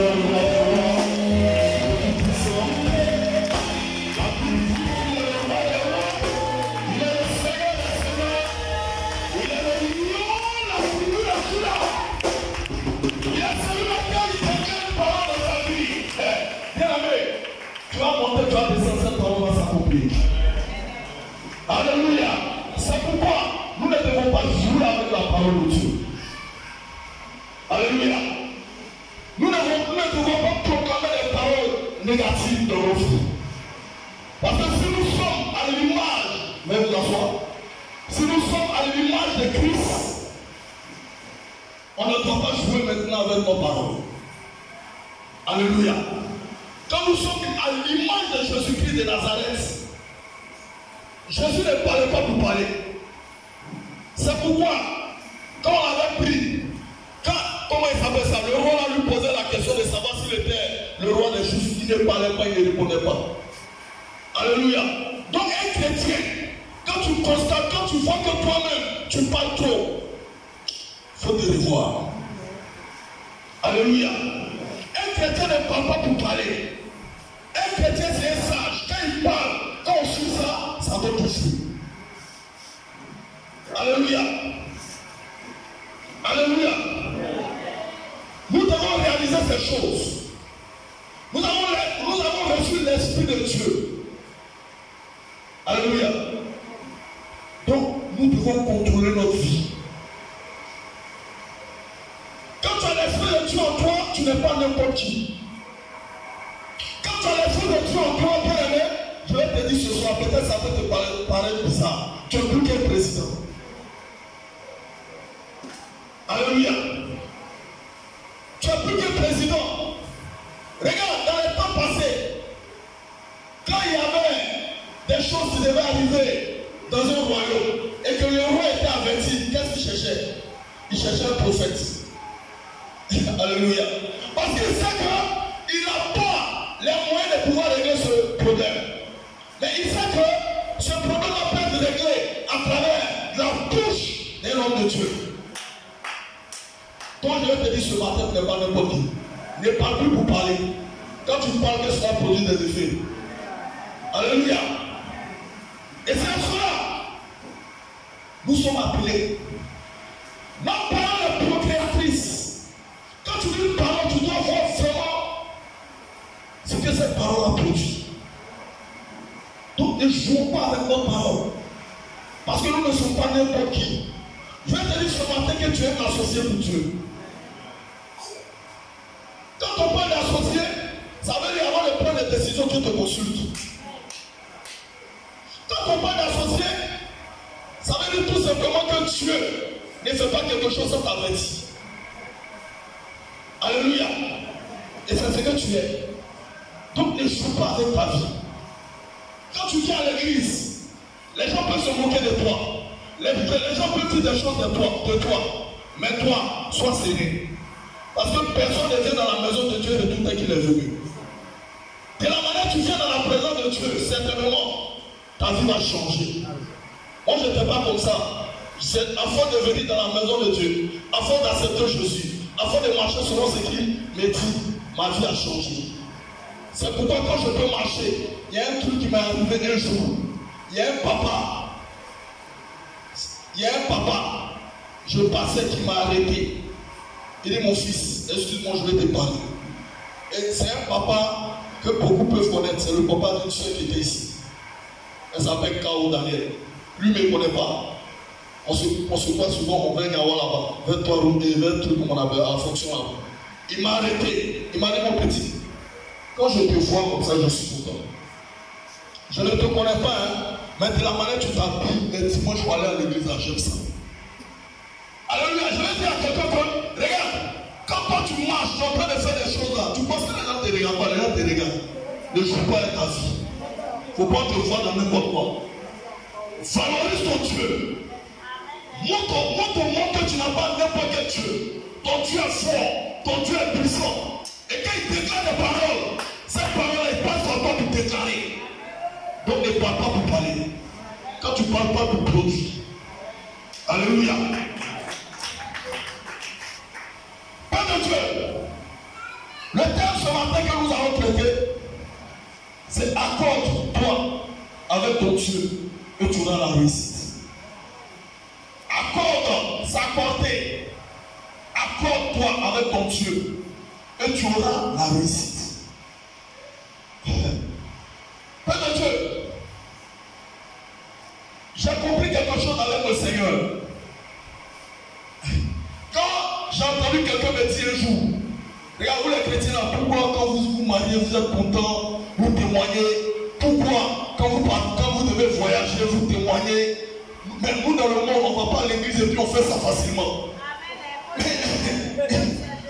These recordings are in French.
Amen. Tu as plus quel président Alléluia. Tu as plus quel président Regarde, dans les temps passés, quand il y avait des choses qui devaient arriver dans un royaume et que le roi était averti, qu'est-ce qu'il cherchait? Il cherchait un prophète. Alléluia. Parce qu'il sait qu'il n'a pas les moyens de pouvoir travers la bouche d'un homme de Dieu. Toi, je vais te dire ce matin, ne parle n'importe qui. Ne parle plus pour parler. Quand tu parles, que cela produit des effets? Alléluia. Et c'est à cela. Nous sommes appelés. Ma parole est procréatrice. Quand tu dis une parole, tu dois voir ce que cette parole a produit. Donc ne jouons pas avec nos paroles. Parce que nous ne sommes pas n'importe qui. Je vais te dire ce matin que tu es associé pour Dieu. Quand on parle d'associé, ça veut dire avant de prendre des décisions, Dieu te consulte. Quand on parle d'associé, ça veut dire tout simplement que Dieu ne fait pas quelque chose sans t'avertir. Alléluia. Et c'est ce que tu es. Donc ne joue pas avec ta vie. Quand tu viens à l'église, les gens peuvent se moquer de toi. Les, gens peuvent dire des choses de toi, de toi. Mais toi, sois serré. Parce que personne ne vient dans la maison de Dieu de tout temps qu'il est venu. De la manière que tu viens dans la présence de Dieu, certainement, ta vie va changer. Moi, je n'étais pas comme ça. Afin de venir dans la maison de Dieu, afin d'accepter Jésus, afin de marcher selon ce qu'il me dit, ma vie a changé. C'est pourquoi quand je peux marcher, il y a un truc qui m'est arrivé un jour. Il y a un papa. Il y a un papa. Je passais qui m'a arrêté. Il dit mon fils, excuse-moi, je vais te parler. Et c'est un papa que beaucoup peuvent connaître. C'est le papa d'une soeur qui était ici. Elle s'appelle Kao Daniel. Lui ne me connaît pas. On se, on se voit souvent au 20 Gawa là-bas, 23 routes et 20 trucs comme on avait à fonction là-bas. Il m'a arrêté. Il m'a dit mon petit, quand je te vois comme ça, je suis content. Je ne te connais pas, hein. Mais de la manière que tu t'habilles, les dimanches pour aller à l'église, j'aime ça. Alors, je vais dire à quelqu'un que, regarde, quand toi tu marches, tu es en train de faire des choses là, tu penses que les gens te regardent pas, les gens te regardent. Ne joue pas avec ta vie. Faut pas te voir dans n'importe quoi. Valorise ton Dieu. Montre, montre, montre que tu n'as pas n'importe quel Dieu. Ton Dieu est fort, ton Dieu est puissant. Et quand il déclare des paroles, ces paroles, il passe son temps pour déclarer. Donc ne parle pas pour parler. Quand tu ne parles pas pour produire. Alléluia. Père de Dieu, le thème ce matin que nous allons traiter, c'est accorde-toi avec ton Dieu et tu auras la réussite. Accorde, s'accorder. Accorde-toi avec ton Dieu et tu auras la réussite. Père de Dieu, j'ai compris quelque chose avec le Seigneur. Quand j'ai entendu quelqu'un me dire un jour, regardez vous les chrétiens pourquoi quand vous vous mariez, vous êtes content, vous témoignez? Pourquoi? Quand vous, quand vous devez voyager, vous témoignez? Mais nous dans le monde, on ne va pas à l'église et puis on fait ça facilement. Mais,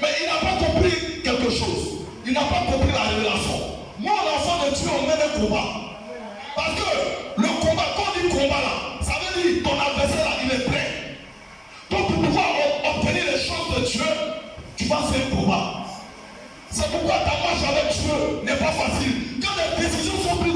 mais il n'a pas compris quelque chose. Il n'a pas compris la révélation. Nous, l'enfant de Dieu, on mène un combat. Parce que Quand les décisions sont prises,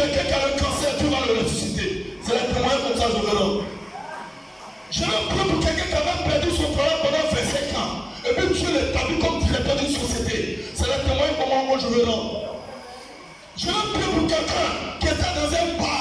quelqu'un qui a le cancer, tu vas le ressusciter. C'est la témoin comme ça, je vous J'ai un prie pour quelqu'un qui avait perdu son travail pendant 25 ans. Et puis Dieu l'établit comme directeur d'une société. C'est la témoin comment moi je veux non. Je veux prier pour quelqu'un qui était dans un bar.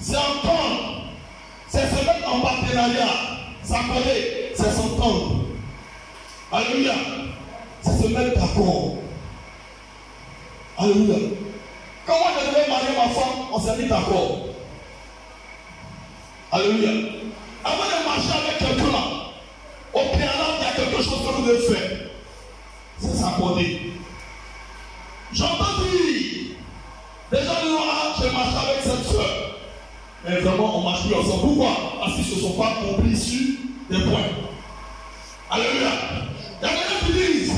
c'est entendre, c'est se mettre en partenariat, s'accorder, c'est s'entendre. Alléluia. C'est se mettre d'accord. Alléluia. Quand moi je devais marier ma femme, on s'est mis d'accord. Alléluia. Avant de marcher avec quelqu'un au préalable, il y a quelque chose que vous devez faire. C'est s'accorder. J'entends Mais vraiment, on marche plus ensemble. Pourquoi? Parce qu'ils ne se sont pas compris sur des points. Alléluia. Il y a gens qui disent,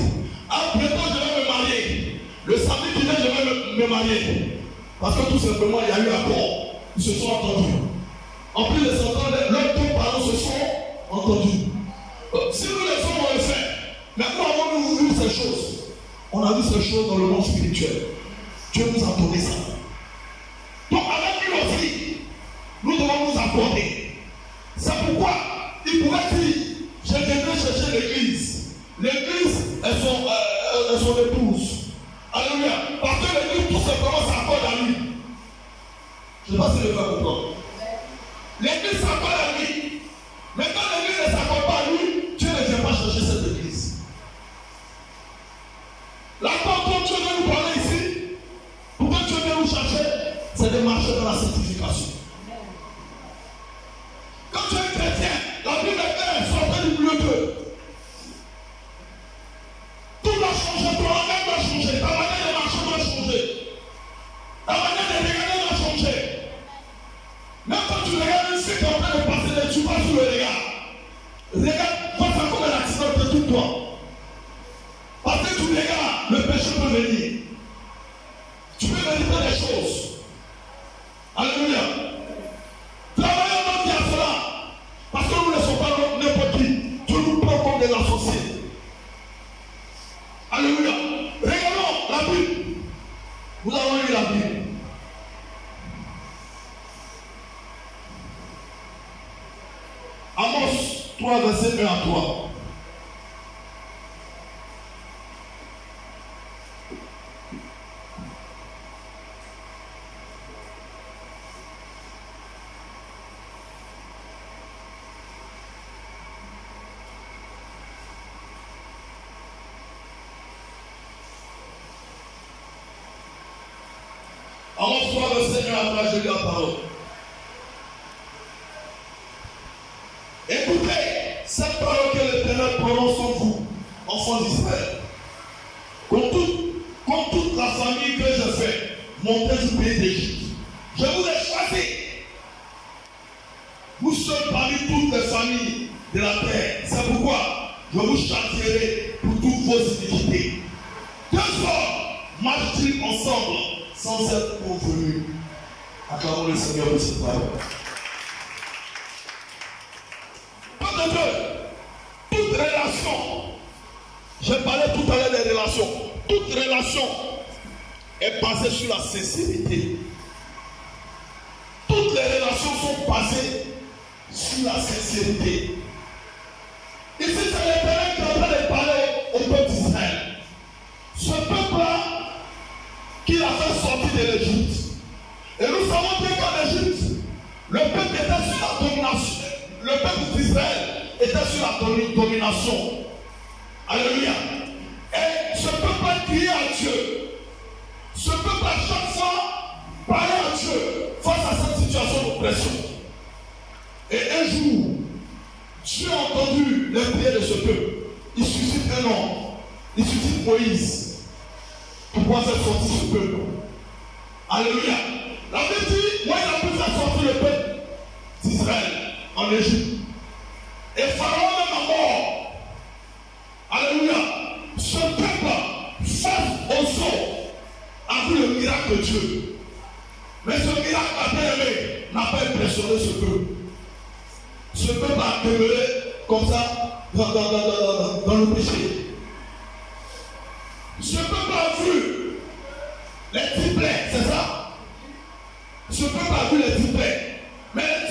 ah, bientôt je vais me marier. Le samedi qui vient, je vais me, marier. Parce que tout simplement, il y a eu un accord. Ils se sont entendus. En plus de s'entendre, leurs deux parents se sont entendus. Euh, si nous les hommes, on le fait. Mais nous avons vu ces choses? On a vu ces choses dans le monde spirituel. Dieu nous a donné ça. Donc avec lui aussi, nous devons nous accorder. C'est pourquoi il pourrait dire, je viendrai chercher l'église. L'église est son, euh, son épouse. Alléluia. Parce que l'église tout simplement s'accorde à lui. Je ne sais pas si je vais comprendre. L'église s'accorde à lui. Mais quand l'église ne s'accorde pas à lui, Dieu ne vient pas chercher cette église. L'accord dont Dieu veut nous parler ici, pourquoi Dieu vient nous chercher, c'est de marcher dans la sanctification. Tu peux mériter des choses. Alléluia. Travaillons notre vie à cela. Parce que nous ne sommes pas n'importe qui. Dieu nous prend comme des associés. Alléluia. Regardons la Bible. Nous avons lu la Bible. Amos 3, verset 1 à 3. Amos 3, verset 1 à Et un jour, Dieu a entendu les prières de ce peuple. Il suscite un homme. Il suscite Moïse pour pouvoir faire sortir ce peuple. Alléluia. La Bible dit, il a pu faire sortir le peuple d'Israël en Égypte. Et Pharaon même mort. Alléluia. Ce peuple, face au sol, a vu le miracle de Dieu. Mais ce miracle, a bien aimé, n'a pas impressionné ce peuple. Ce peuple a demeuré comme ça dans, le péché. Ce peuple a vu les triplets, c'est ça? Ce peuple a vu les triplets. Mais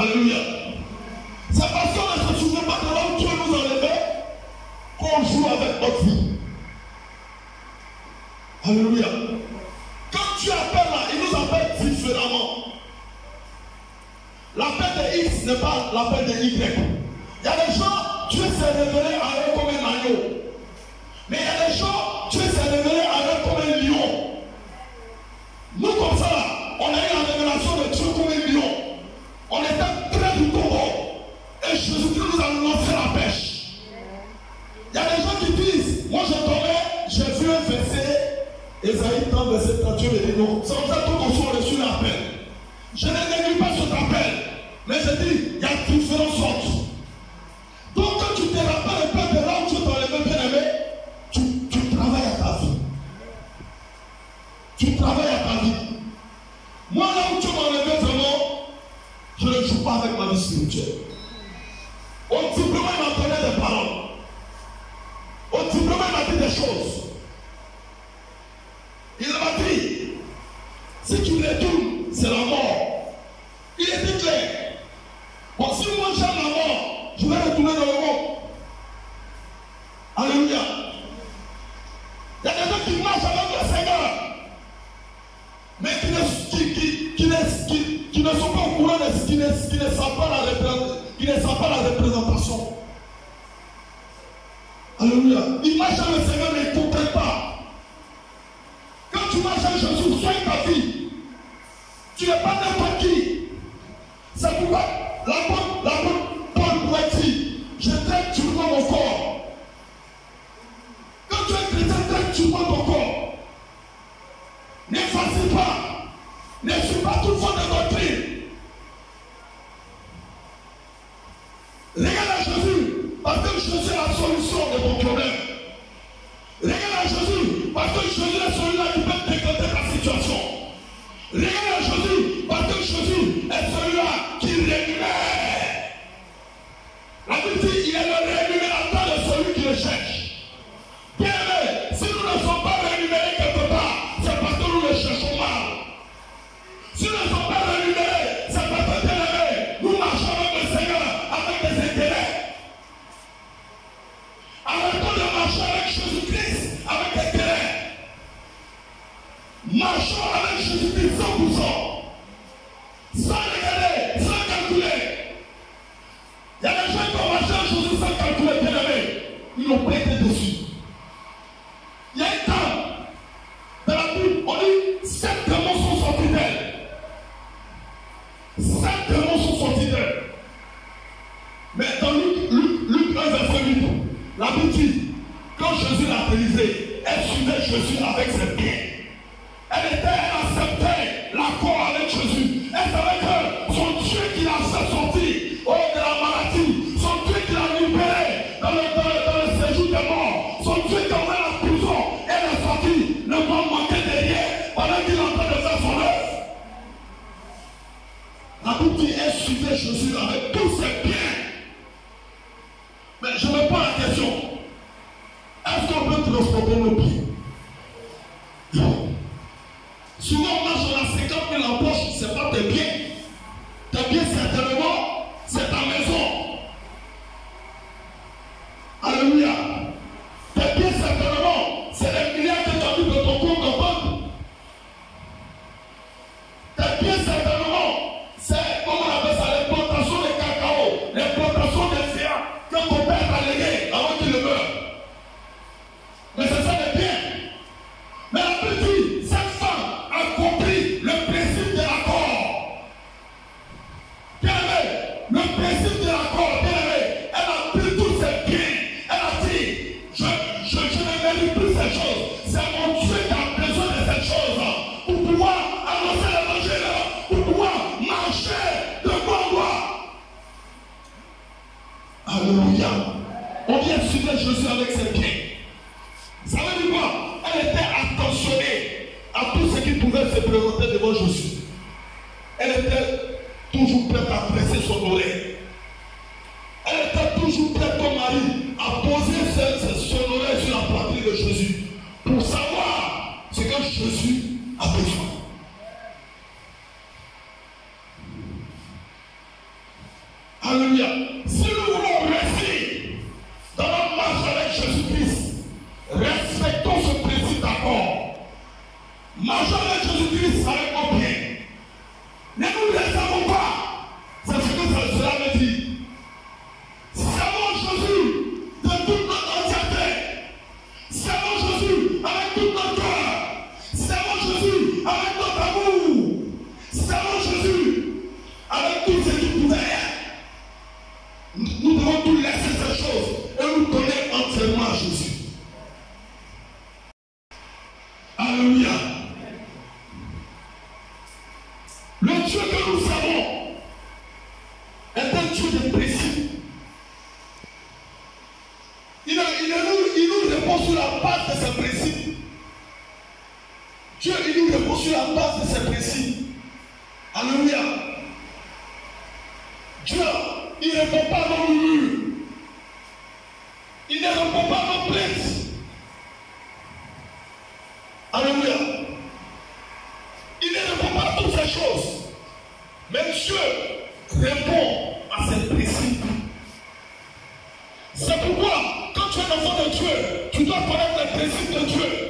Alléluia. C'est parce qu'on ne se souvient pas que Dieu nous enlevait, qu'on joue avec notre vie. Alléluia. Quand Dieu appelle là, il nous appelle différemment. L'appel de X n'est pas l'appel de Y. Il y a des gens, Dieu s'est révélé à eux. the. répond à ces principes. C'est pourquoi, quand tu es l'enfant de Dieu, tu dois connaître les principes de Dieu.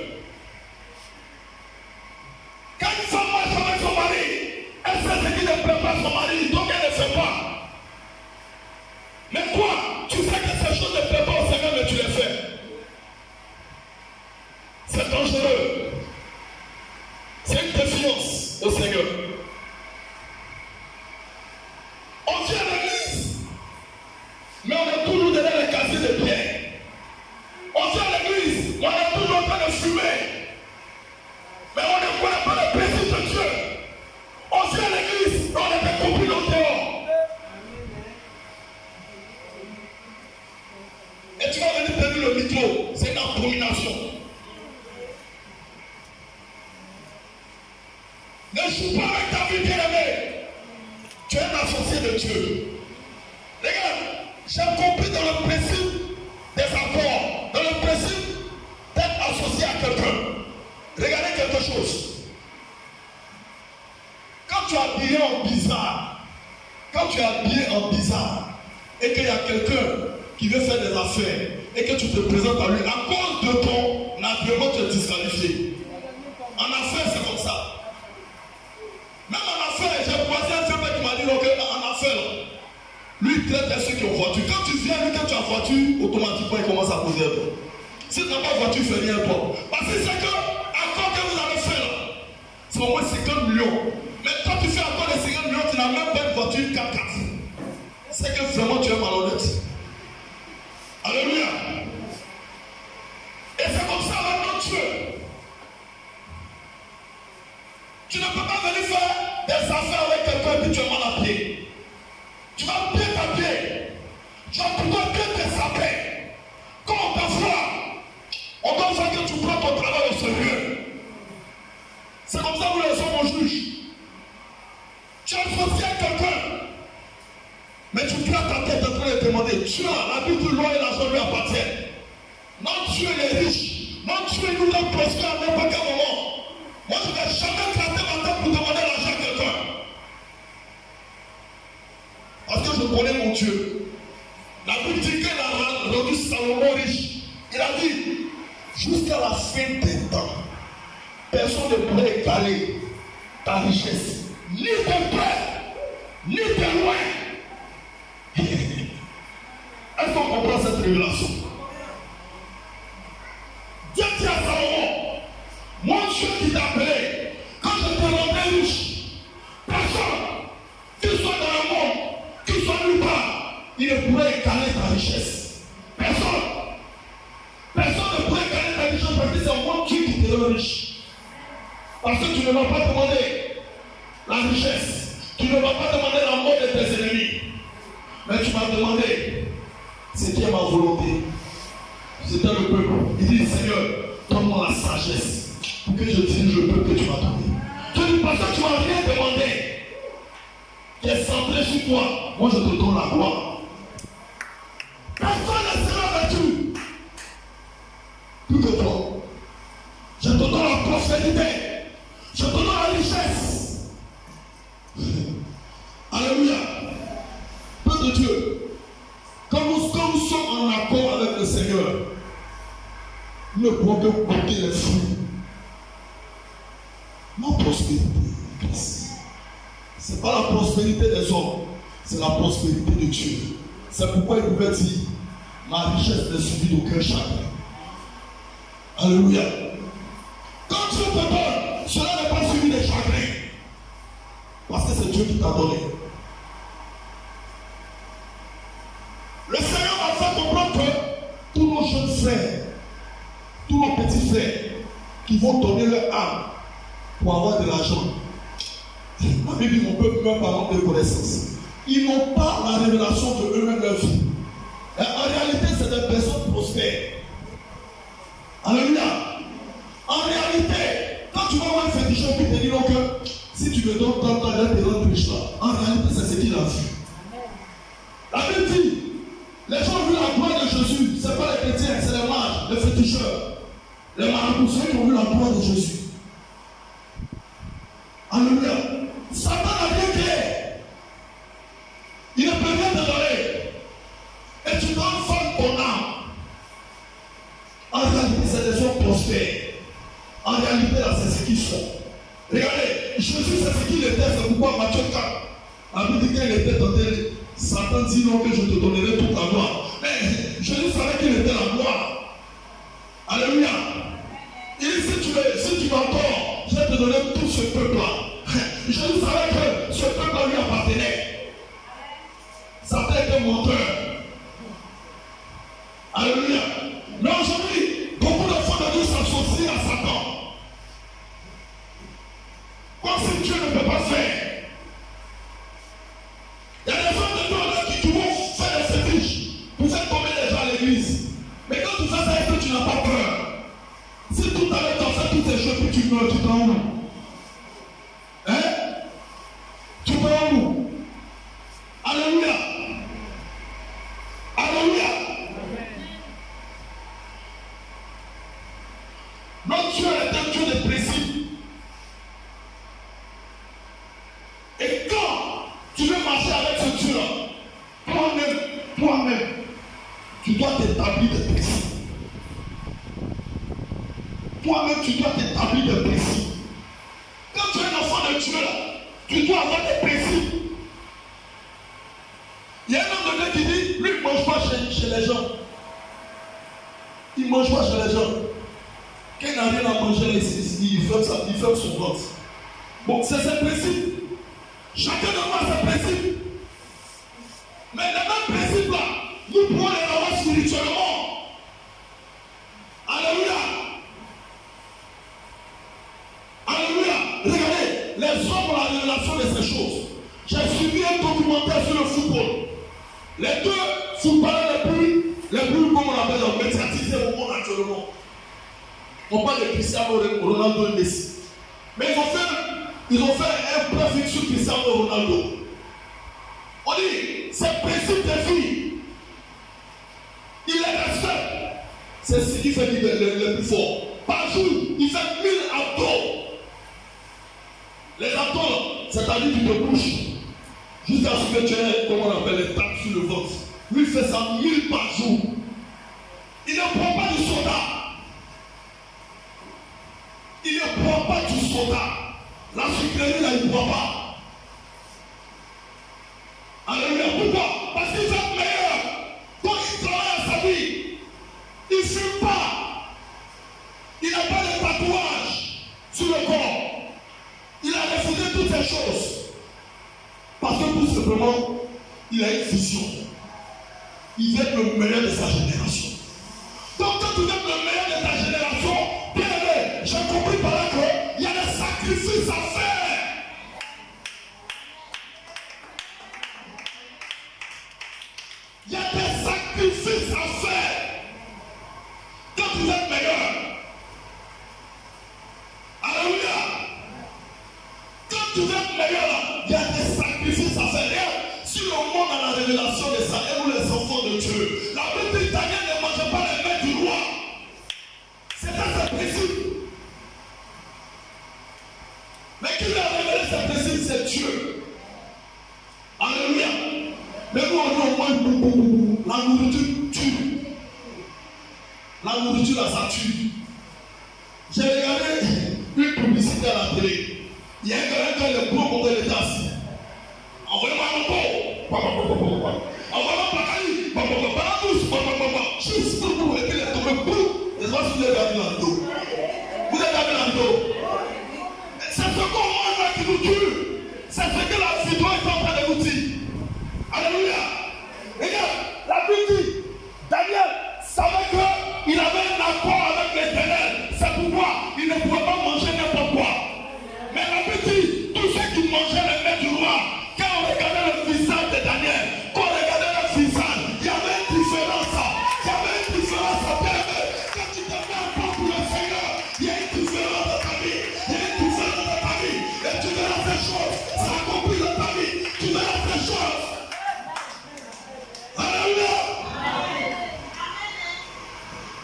Tu vas me pied à pied. Tu vas La prospérité. Ce pas la prospérité des hommes, c'est la prospérité de Dieu. C'est pourquoi il pouvait dire, ma richesse n'est subie d'aucun chagrin. Alléluia. Quand Dieu te donne, cela n'est pas suivi de chagrin. Parce que c'est Dieu qui t'a donné. Le Seigneur m'a fait comprendre que tous nos jeunes frères, tous nos petits frères qui vont donner leur âme pour avoir de l'argent, la Bible dit mon peuple meurt par manque de connaissance. Ils n'ont pas la révélation de eux-mêmes leur vie. Et en réalité, c'est des personnes prospères. Alléluia. En réalité, quand tu vas voir un féticheur qui te dit que si tu me donnes tant temps, il te donne riche. En réalité, c'est ce qu'il a vu. La Bible dit, les gens ont vu la gloire de Jésus. Ce n'est pas les chrétiens, c'est les mages, les féticheurs. Les marabouts, ceux qui ont vu la gloire de Jésus. Alléluia. Satan a bien clair. Il ne peut rien te donner. Et tu dois faire ton âme. En réalité, c'est des gens prospères. En réalité, là, c'est ce qu'ils sont. Regardez, Jésus, c'est ce qu'il était. C'est pourquoi Matthieu 4, la Bible dit qu'il était tenté. Satan dit non, que je te donnerai toute la gloire. Mais Jésus savait qu'il était la gloire. Alléluia. Il dit si tu, si tu m'entends, je vais te donner tout ce peuple-là. Jésus savait que ce peuple-là lui appartenait. Satan était menteur. Alléluia. Mais aujourd'hui, beaucoup d'enfants de Dieu s'associent à Satan. Comme si Dieu ne peut pas faire. Il y a des gens de Dieu toutes ces choses, puis tu meurs, tu t'en où Hein Tu t'en où Alléluia. Alléluia. Notre Dieu est un Dieu de principe. Et quand tu veux marcher avec ce Dieu-là, toi-même, toi-même, tu dois t'établir des principes. Toi-même, tu pas. Il n'a pas de tatouage sur le corps. Il a refusé toutes ces choses. Parce que tout simplement, il a une vision. Il veut le meilleur de sa génération. Donc quand tu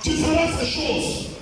Tu feras ces choses. Alléluia.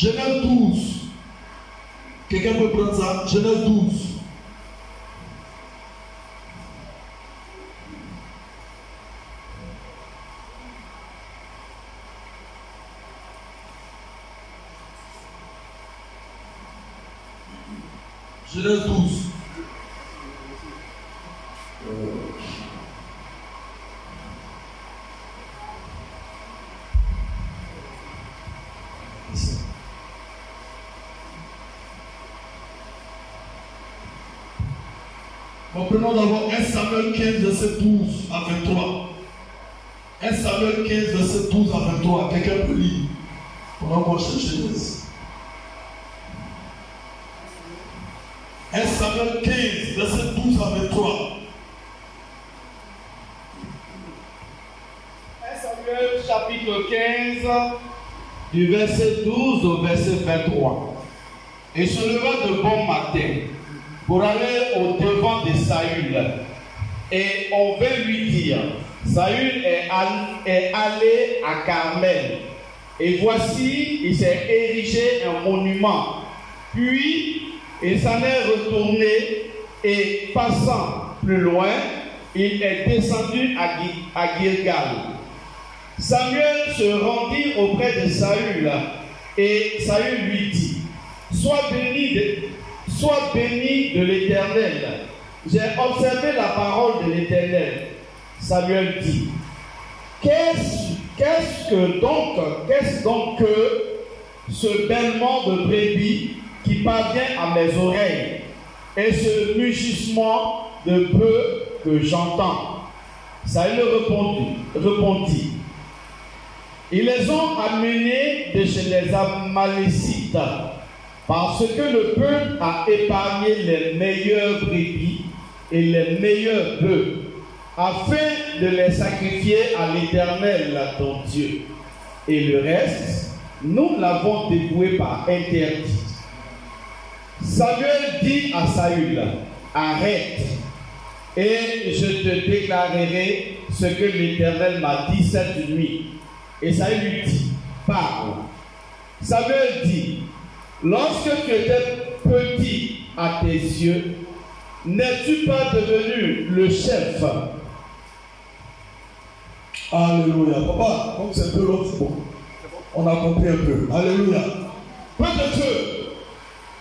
Genèse 12. Quelqu'un peut prendre ça Genèse 12. Genèse 12. 15, verset 12 à 23. 1 Samuel 15, verset 12 à 23. Quelqu'un peut lire pendant qu'on cherche Genèse. 1 Samuel 15, verset 12 à 23. 1 Samuel chapitre 15, du verset 12 au verset 23. Et se leva de bon matin pour aller au devant de Saül. Et on vint lui dire, Saül est all- est allé à Carmel. Et voici, il s'est érigé un monument. Puis, il s'en est retourné et passant plus loin, il est descendu à, Gi- à Gilgal. Samuel se rendit auprès de Saül et Saül lui dit, Sois béni sois béni de l'Éternel. J'ai observé la parole de l'Éternel. Samuel dit, Qu'est-ce que donc, qu'est-ce donc que ce bêlement de brebis qui parvient à mes oreilles et ce mugissement de bœuf que j'entends? Saül répondit, répondit ils les ont amenés de chez les Amalécites, parce que le peuple a épargné les meilleurs brebis et les meilleurs bœufs, afin de les sacrifier à l'Éternel, ton Dieu. Et le reste, nous l'avons dévoué par interdit. Samuel dit à Saül, arrête, et je te déclarerai ce que l'Éternel m'a dit cette nuit. Et Saül lui dit, parle. Samuel dit, lorsque tu étais petit à tes yeux, n'es-tu pas devenu le chef? Alléluia. Papa, comme c'est un peu l'autre, bon, on a compris un peu. Alléluia. Peuple de Dieu,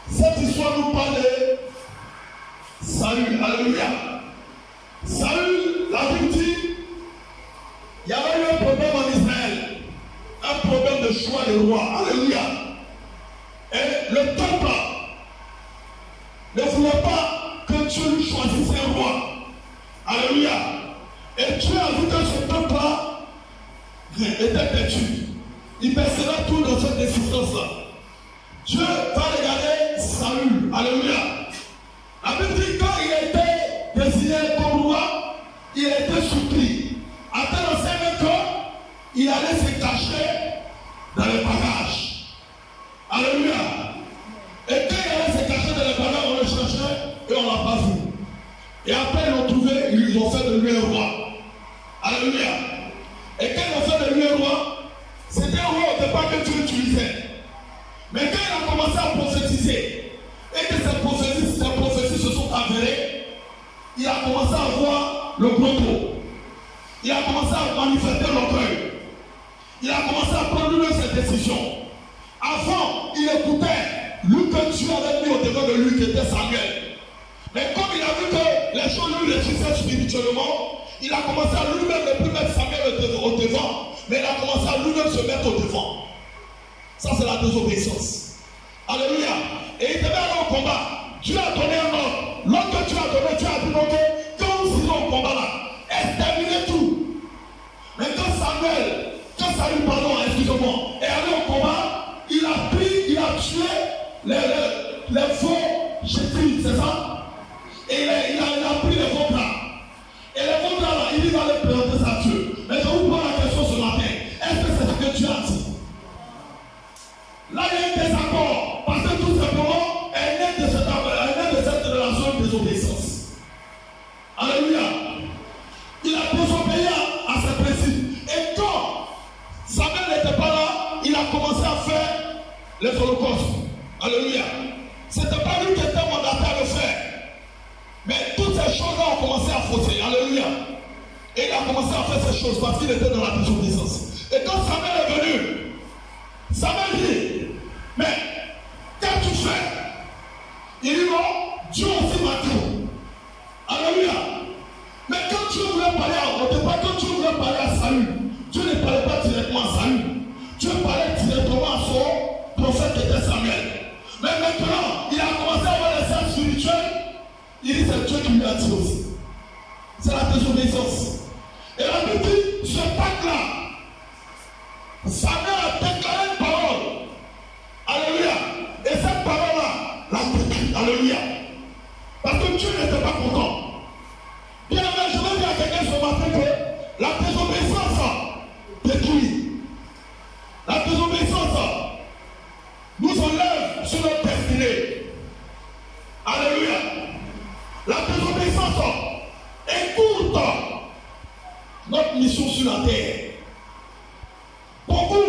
cette histoire nous parle de Saül. Alléluia. Saül, la Bible dit, il y avait eu un problème en Israël. Un problème de choix de roi. Alléluia. Et le peuple ne voulait pas que Dieu lui choisisse un roi. Alléluia. Et Dieu a vu que ce peuple-là était perdu. Il pèsera tout dans cette existence-là. Dieu va regarder Saül. Alléluia. La Bible dit quand il a été désigné comme roi, il a été surpris. À tel enseigne qu'il allait se cacher dans les bagages. Alléluia. Et quand il allait se cacher dans les bagages, et on l'a pas vu. Et après, ils l'ont trouvé, ils ont fait de lui un roi. Alléluia. Et quand ils ont fait de lui un roi, c'était un roi au départ que Dieu utilisait. Mais quand il a commencé à prophétiser, et que ces prophéties, prophéties se sont avérées, il a commencé à voir le trou. Il a commencé à manifester l'orgueil. Il a commencé à prendre ses décisions. Avant, il écoutait lui que Dieu avait mis au devant de lui, qui était Samuel. Mais comme il a vu que les choses lui réussissaient spirituellement, il a commencé à lui-même ne plus mettre Samuel au devant, mais il a commencé à lui-même se mettre au devant. Ça, c'est la désobéissance. Mission sur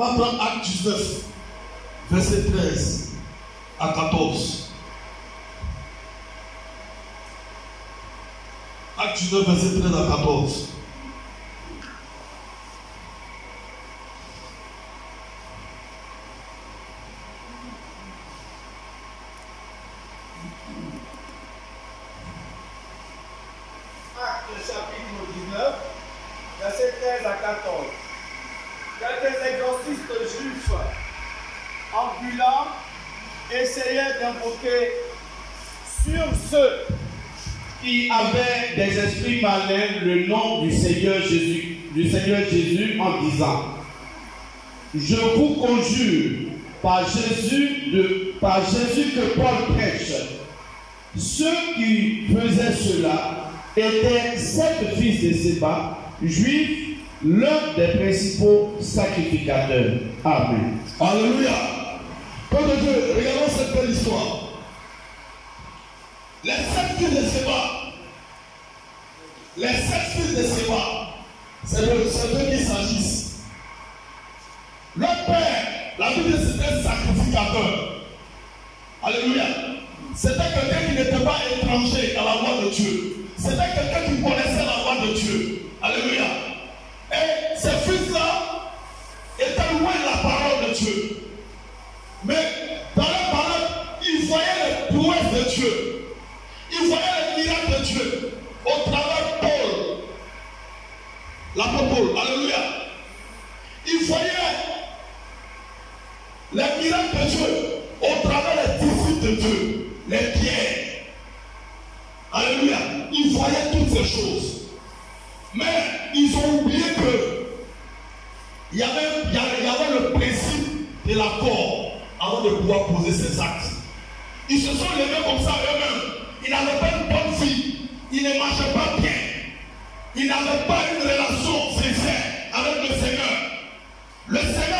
va prendre Acte 19, verset 13 à 14. Acte 19, verset 13 à 14. Jésus, du Seigneur Jésus en disant Je vous conjure par Jésus, de, par Jésus que Paul prêche. Ceux qui faisaient cela étaient sept fils de Séba, juifs, l'un des principaux sacrificateurs. Amen. Alléluia. Peuple de Dieu, regardons cette belle histoire. Les sept fils de Séba, les sept fils de Séba, c'est de, c'est d'eux qu'il s'agisse. Leur père, la Bible c'était un sacrificateur. Alléluia. C'était quelqu'un qui n'était pas étranger à la voix de Dieu. C'était quelqu'un qui connaissait la voix de Dieu. Alléluia. Et ces fils-là étaient loin de la parole de Dieu. Mais dans la parole, ils voyaient les prouesses de Dieu. Ils voyaient les miracles de Dieu au. L'apôtre Paul. Alléluia. Ils voyaient les miracles de Dieu au travers des disciples de Dieu, les pierres. Alléluia. Ils voyaient toutes ces choses. Mais ils ont oublié que il il il y avait le principe de l'accord avant de pouvoir poser ses actes. Ils se sont levés comme ça eux-mêmes. Ils n'avaient pas une bonne vie. Ils ne marchaient pas bien. Ils n'avaient pas une relation sincère avec le Seigneur. Le Seigneur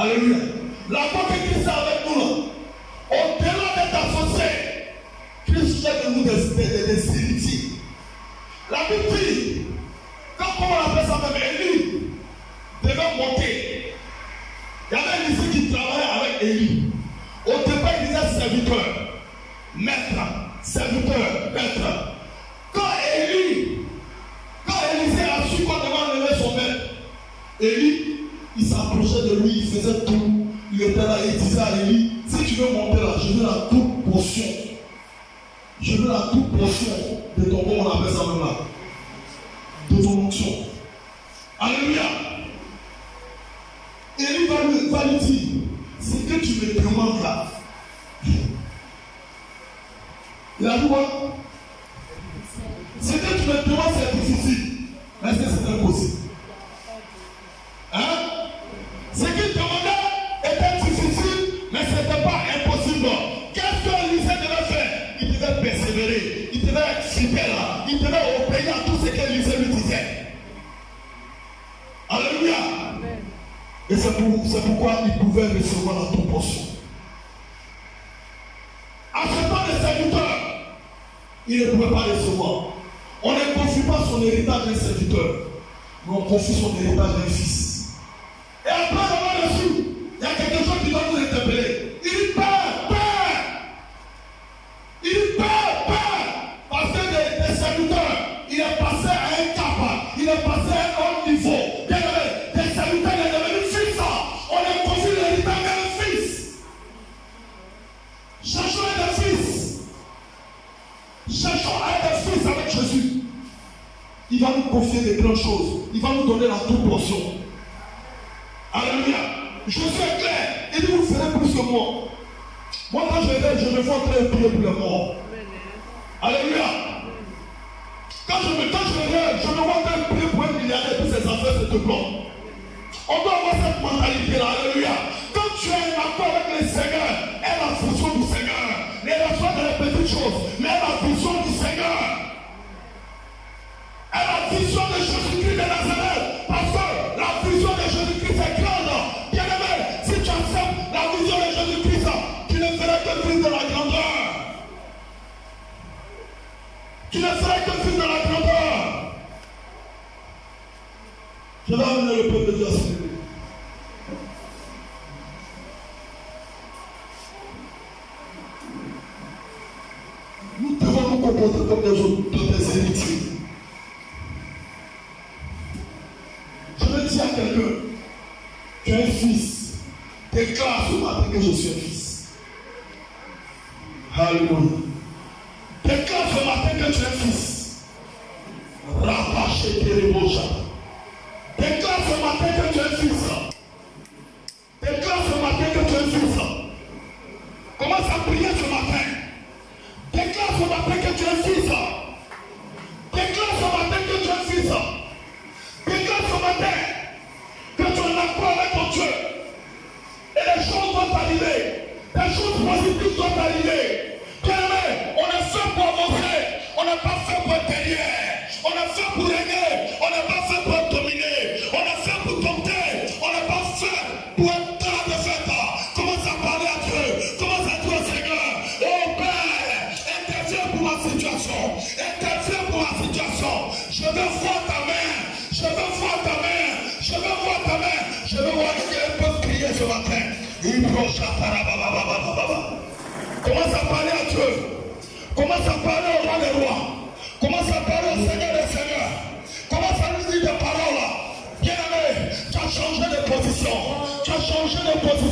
Alléluia. L'apôtre Christ avec nous, au-delà de ta façon, Christ fait de nous des, des, des, des La Bible il va nous donner la toute portion. Alléluia. Je suis clair. Il dit, vous ferez plus que moi. Moi, quand je vais, je me vois très prier pour les morts. Alléluia. Quand je me quand je rêve, je me vois très prier pour un milliardaire pour ses affaires, c'est tout blanc. On doit avoir cette mentalité-là. Alléluia. വാങ്ങുന്ന എളുപ്പത്തിൽ Je veux voir ta main. Je veux voir ta main. Je veux voir ta main. Je veux voir quelqu'un peut prier ce matin. Commence à parler à Dieu. Commence à parler au roi des rois. Commence à parler au Seigneur des seigneurs. Commence à lui dire des paroles. Bien aimé, tu as changé de position. Tu as changé de position.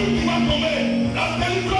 Δεν.